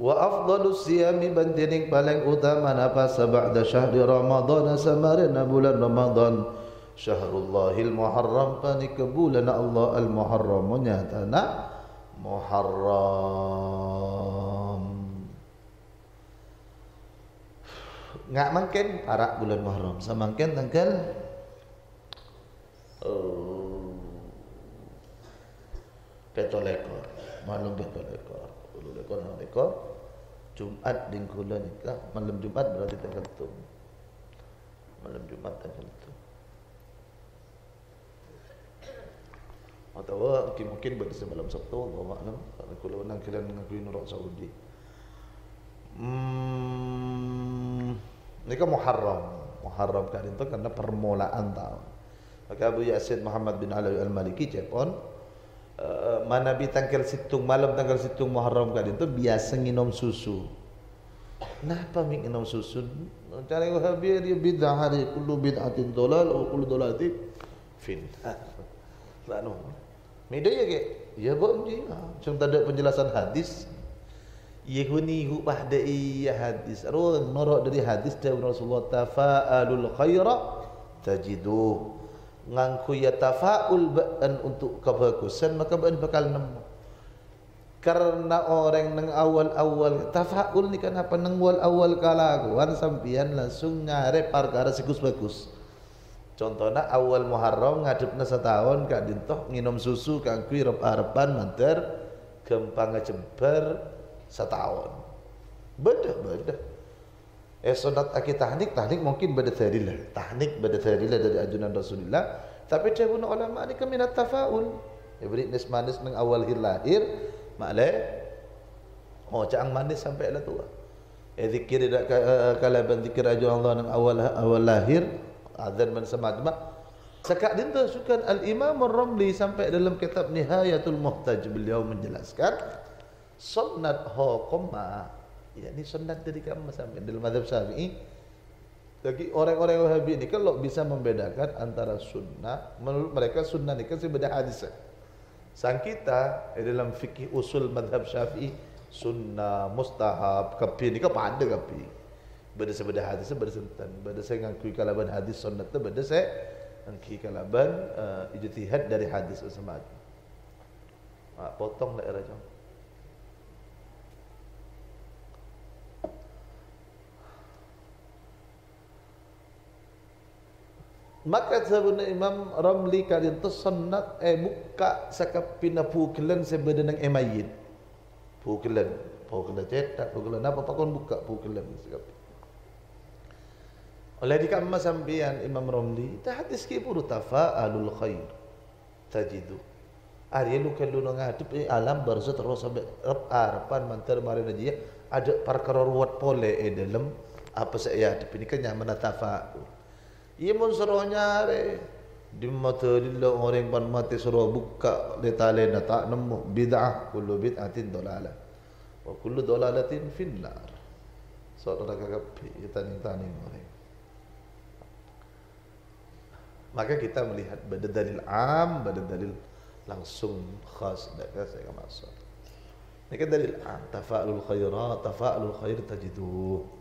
Wa afdalus siyami bantining paling utama napa ba'da syahri Ramadan samarina bulan Ramadan. Syahrullahil Muharram pani ke bulan Allah Al-Muharram. Nyatana Muharram. Ngak mungkin para bulan Muharram. Samangken tanggal uh, petolekor. Malam petolekor. Ulu lekor lekor Jumat di kula nikah malam Jumat berarti tanggal tu. Malam Jumat tanggal tu. Atau mungkin mungkin berarti malam Sabtu Allah maknam kalau kula nang kalian ngakui nurak Saudi. Hmm, nikah Muharram. Muharram kan itu karena permulaan tahun. Maka Abu Yasin Muhammad bin Alawi Al-Maliki cepon uh, mana bi tanggal situng malam tanggal situng Muharram kan itu biasa minum susu. Kenapa minum susu? Cara Wahabi dia bid'ah hari kullu bid'atin dolal atau kullu dolatin fin. Lalu, media ya ke? Ya buat je. Macam tak ada penjelasan hadis. Yehuni hu bahda iya hadis. Ruang norok dari hadis dari Rasulullah tafa'alul khaira tajiduh ngangku ya tafaul ba'an untuk kebagusan maka ba'an bakal nemu. Karena orang neng awal-awal tafaul ni kan apa neng awal-awal kalaguan sampian langsung nyare perkara sikus bagus contohnya awal Muharram ngadepna setahun kak dintoh nginum susu kang kui rep-arepan manter gempang ngecebar setahun. Beda beda Eh sunat akid tahnik, tahnik mungkin beda tahlilah. Tahnik tahlilah dari ajunan Rasulullah. Tapi cahaya ulama ni kami nak tafaul. Ya beri nis manis nang awal hir lahir, makle. Oh cang manis sampai lah tua. Eh zikir dak kalau ban zikir ajunan Allah nang awal awal lahir, azan man semacam. Sekat dinta sukan Al Imam Ar-Ramli sampai dalam kitab Nihayatul Muhtaj beliau menjelaskan sunnat hukumah Ya, ini sunat dari kamu sampai dalam madhab syafi'i. Bagi orang-orang Wahabi ini kalau bisa membedakan antara sunnah, menurut mereka sunnah ini kan sebeda hadis. Sang kita eh, dalam fikih usul madhab syafi'i, sunnah, mustahab, kapi ini kan pada kapi. Beda sebeda hadis, beda sentan. Beda saya ngakui kalaban hadis sunnat itu, beda saya ngakui kalaban uh, ijtihad dari hadis semacam. Ah, potong daerah jauh. Maka sabun Imam Ramli kalian tu sunat eh buka sakap pina pukulan sebeda nang emayin. Pukulan, pukulan cetak, pukulan apa pakon buka pukulan sakap. Oleh di kamma sambian Imam Ramli, ta hadis ki puru tafa'alul khair. Tajidu. Ari lu kalau ngadep eh, alam baru terus sampai rep arapan mantar mari aja ada perkara ruwat pole eh dalam apa saya hadap ini nyaman tafa'ul. Ia pun suruh nyari. Di mata lillah orang pan mati suruh buka letale na tak nemu. Bid'ah kullu bid'atin dolalah. Wa kullu dolalatin finnar. Saudara kakak kita ni tani orang. Maka kita melihat pada dalil am pada dalil langsung khas tak saya masuk. Kan dalil am tafa'alul khairat tafa'alul khair tajiduh